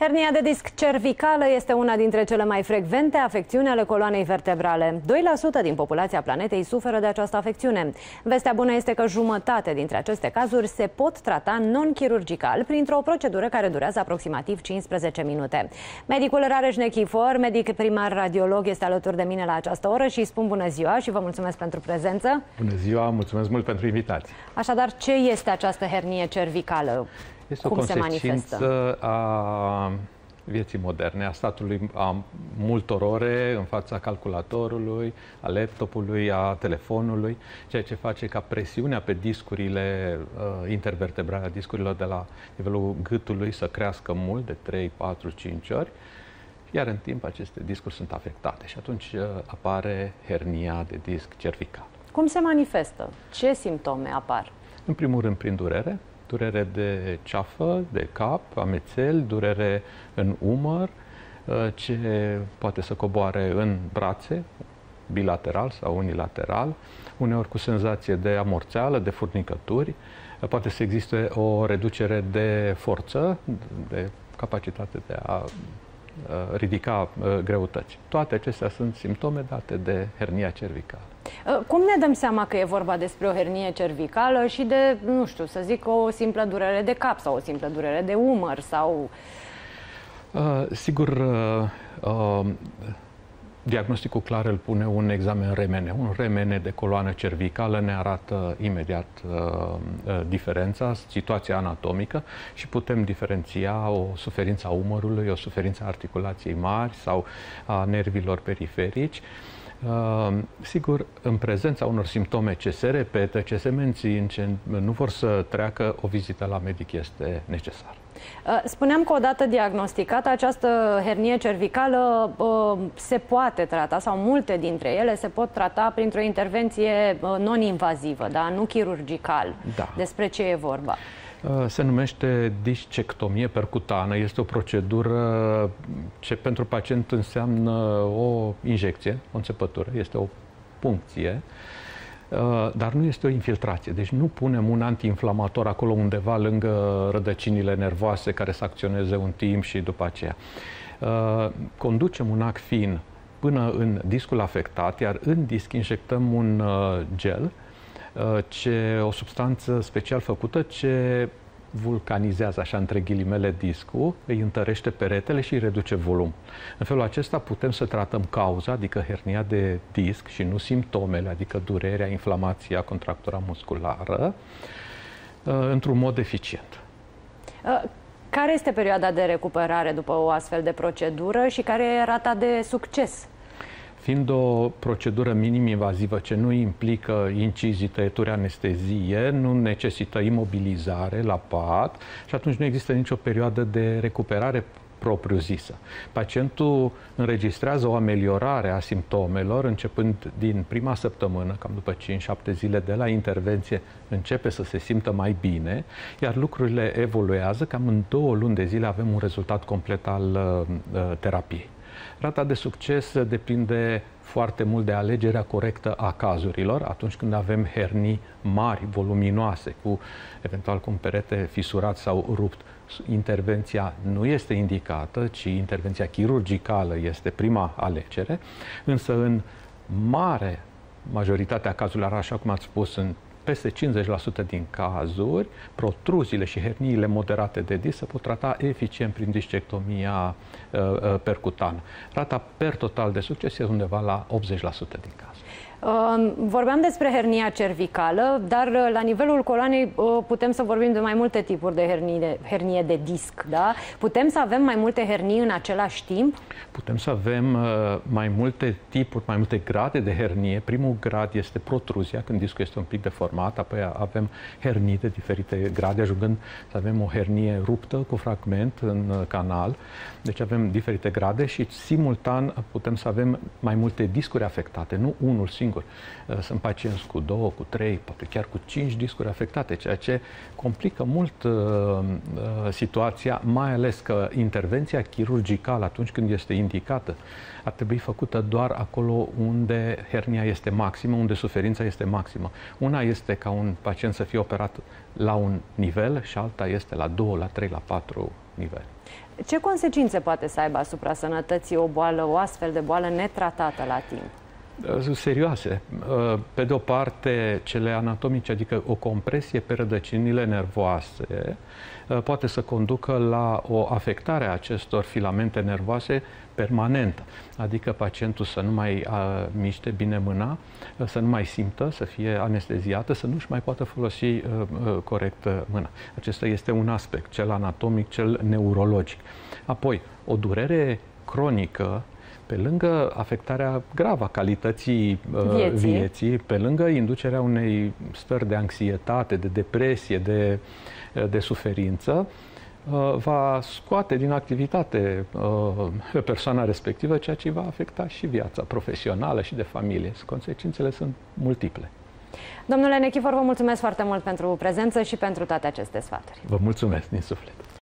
Hernia de disc cervicală este una dintre cele mai frecvente afecțiuni ale coloanei vertebrale. 2% din populația planetei suferă de această afecțiune. Vestea bună este că jumătate dintre aceste cazuri se pot trata non-chirurgical printr-o procedură care durează aproximativ 15 minute. Medicul Rareș Nechifor, medic primar radiolog, este alături de mine la această oră și spun bună ziua și vă mulțumesc pentru prezență. Bună ziua, mulțumesc mult pentru invitație. Așadar, ce este această hernie cervicală? Este Cum o consecință a vieții moderne, a statului a multor ore în fața calculatorului, a laptopului, a telefonului, ceea ce face ca presiunea pe discurile uh, intervertebrale, a discurilor de la nivelul gâtului să crească mult, de 3, 4, 5 ori, iar în timp aceste discuri sunt afectate și atunci uh, apare hernia de disc cervical. Cum se manifestă? Ce simptome apar? În primul rând prin durere, durere de ceafă, de cap, amețel, durere în umăr, uh, ce poate să coboare în brațe, bilateral sau unilateral, uneori cu senzație de amorțeală, de furnicături, uh, poate să existe o reducere de forță, de capacitate de a uh, ridica greutăți. Toate acestea sunt simptome date de hernia cervicală. Uh, cum ne dăm seama că e vorba despre o hernie cervicală și de, nu știu, să zic, o simplă durere de cap sau o simplă durere de umăr sau... Uh, sigur, uh, uh, diagnosticul clar îl pune un examen remene. Un remene de coloană cervicală ne arată imediat uh, uh, diferența, situația anatomică și putem diferenția o suferință a umărului, o suferință a articulației mari sau a nervilor periferici. Uh, Uh, sigur, în prezența unor simptome ce se repetă, ce se mențin, ce nu vor să treacă, o vizită la medic este necesară. Uh, spuneam că odată diagnosticată, această hernie cervicală uh, se poate trata, sau multe dintre ele se pot trata printr-o intervenție uh, non-invazivă, da? nu chirurgical. Da. Despre ce e vorba? Uh, se numește discectomie percutană. Este o procedură ce pentru pacient înseamnă o injecție, o înțepătură, este o puncție, uh, dar nu este o infiltrație. Deci nu punem un antiinflamator acolo undeva lângă rădăcinile nervoase care să acționeze un timp și după aceea. Uh, conducem un ac fin până în discul afectat, iar în disc injectăm un gel Uh, ce, o substanță special făcută ce vulcanizează, așa între ghilimele, discul, îi întărește peretele și îi reduce volum. În felul acesta putem să tratăm cauza, adică hernia de disc și nu simptomele, adică durerea, inflamația, contractura musculară, uh, într-un mod eficient. Uh, care este perioada de recuperare după o astfel de procedură și care e rata de succes fiind o procedură minim-invazivă ce nu implică incizii, tăieturi, anestezie, nu necesită imobilizare la pat și atunci nu există nicio perioadă de recuperare propriu-zisă. Pacientul înregistrează o ameliorare a simptomelor începând din prima săptămână, cam după 5-7 zile de la intervenție, începe să se simtă mai bine, iar lucrurile evoluează, cam în două luni de zile avem un rezultat complet al uh, uh terapiei. Rata de succes depinde foarte mult de alegerea corectă a cazurilor, atunci când avem hernii mari, voluminoase, cu eventual cu un perete fisurat sau rupt. Intervenția nu este indicată, ci intervenția chirurgicală este prima alegere, însă în mare majoritatea cazurilor, așa cum ați spus, în peste 50% din cazuri, protruziile și herniile moderate de disc se pot trata eficient prin discectomia uh, uh, percutană. Rata per total de succes este undeva la 80% din cazuri. Vorbeam despre hernia cervicală, dar uh, la nivelul coloanei uh, putem să vorbim de mai multe tipuri de hernie de, hernie de disc, da? Putem să avem mai multe hernii în același timp? Putem să avem uh, mai multe tipuri, mai multe grade de hernie. Primul grad este protruzia, când discul este un pic deformat, apoi avem hernii de diferite grade, ajungând să avem o hernie ruptă cu fragment în canal. Deci avem diferite grade și simultan putem să avem mai multe discuri afectate, nu unul singur singur. Uh, sunt pacienți cu două, cu trei, poate chiar cu cinci discuri afectate, ceea ce complică mult uh, uh, situația, mai ales că intervenția chirurgicală, atunci când este indicată, ar trebui făcută doar acolo unde hernia este maximă, unde suferința este maximă. Una este ca un pacient să fie operat la un nivel și alta este la 2, la 3, la 4 nivel. Ce consecințe poate să aibă asupra sănătății o boală, o astfel de boală netratată la timp? Sunt serioase. Pe de o parte, cele anatomice, adică o compresie pe rădăcinile nervoase, poate să conducă la o afectare a acestor filamente nervoase permanentă. Adică pacientul să nu mai a, miște bine mâna, să nu mai simtă, să fie anesteziată, să nu-și mai poată folosi uh, uh, corect mâna. Acesta este un aspect, cel anatomic, cel neurologic. Apoi, o durere cronică pe lângă afectarea gravă a calității uh, vieții. vieții, pe lângă inducerea unei stări de anxietate, de depresie, de, uh, de suferință, uh, va scoate din activitate uh, persoana respectivă, ceea ce va afecta și viața profesională și de familie. Consecințele sunt multiple. Domnule Nechifor, vă mulțumesc foarte mult pentru prezență și pentru toate aceste sfaturi. Vă mulțumesc din suflet.